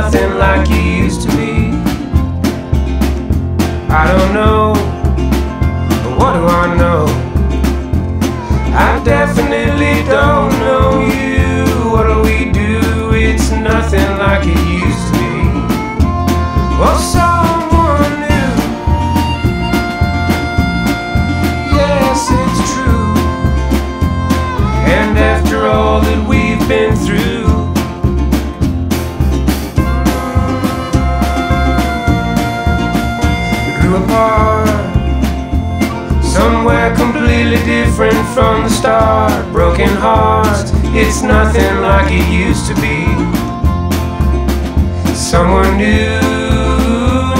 nothing like you used to be. I don't know, but what do I know? I definitely don't know you. What do we do? It's nothing like it used to be. Well, someone new. Yes, it's true. And after all that we've been through. Apart. Somewhere completely different from the start. Broken hearts, it's nothing like it used to be. Someone new,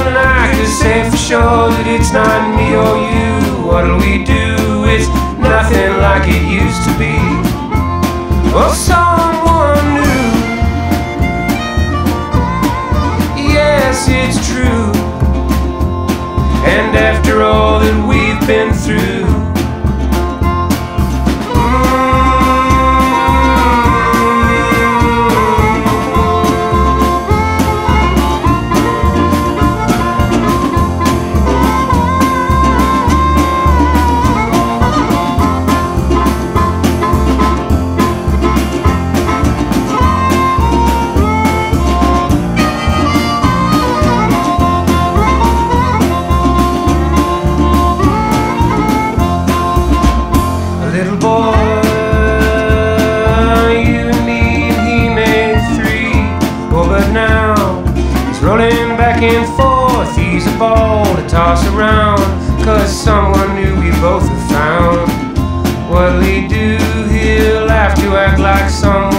and I can say for sure that it's not me or you. What'll we do? It's nothing like it used to be. Been through. Ball to toss around. Cause someone new we both have found. What'll he do? He'll have to act like some